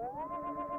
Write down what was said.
Oh,